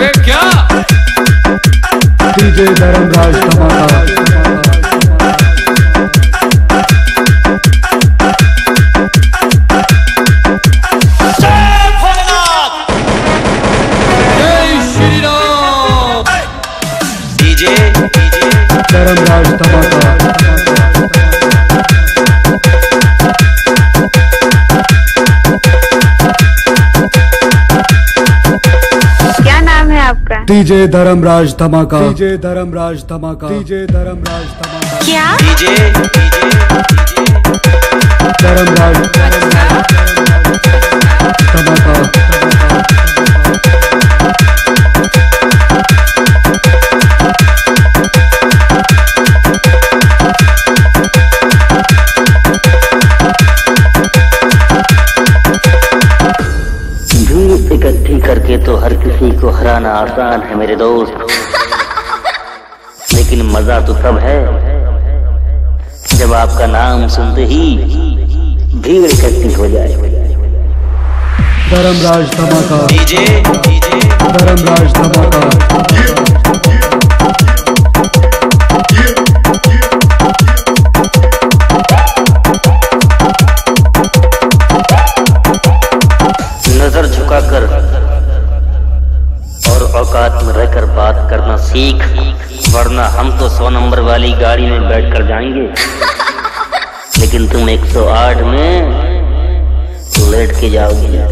ये क्या? डीजे धर्मराज धमाका धर्मराज धमाका आपका। डीजे धर्मराज धमाका। डीजे धर्मराज धमाका। डीजे धर्मराज धमाका। क्या? करके तो हर किसी को हराना आसान है मेरे दोस्त। लेकिन मज़ा तो तब है जब आपका नाम सुनते ही भीड़ इकट्ठी हो जाए। धर्मराज धमाका। डीजे धर्मराज धमाका। नज़र झुकाकर में रहकर बात करना सीख वरना हम तो सौ नंबर वाली गाड़ी में बैठ कर जाएँगे। लेकिन तुम 108 में लेट के जाओगे।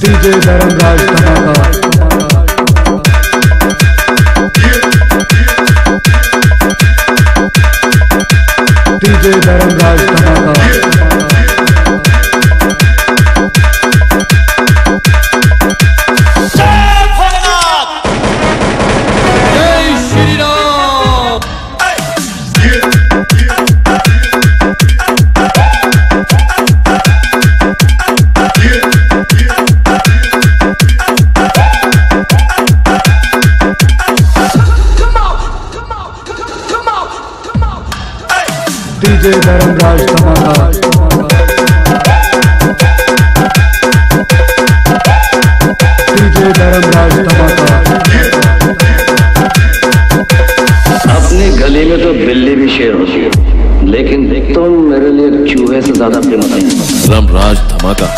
डीजे धर्मराज धमाका डीजे धर्मराज धमाका डीजे धर्मराज धमाका डीजे धर्मराज धमाका अपने गली में तो बिल्ली भी शेर होती है लेकिन तुम मेरे लिए चूहे से ज़्यादा धमाका धर्मराज धमाका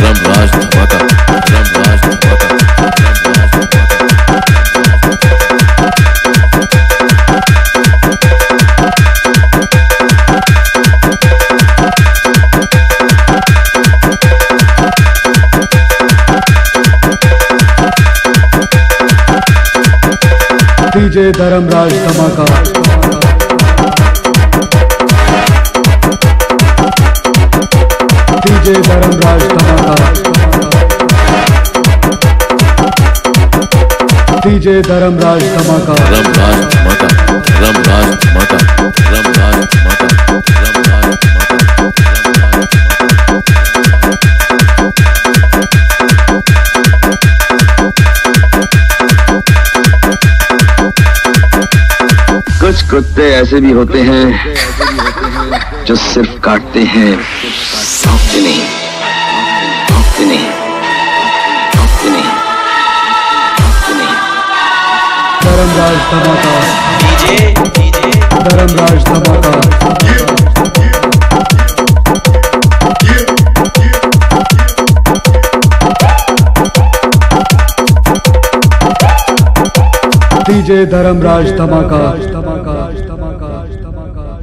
धर्मराज धमाका धर्मराज धमाका। डीजे धर्मराज धमाका। डीजे धर्मराज धमाका। डीजे धर्मराज धमाका। धर्मराज धमाका धर्मराज धमाका धर्मराज धमाका धर्मराज कुछ कुत्ते ऐसे भी होते हैं जो सिर्फ़ काटते हैं। भौंकते नहीं। नहीं। नहीं। धर्मराज धमाका धर्मराज धमाका डीजे धर्मराज धमाका 頭が